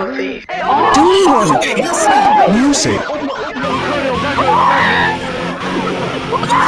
coffee. Doing work. Music.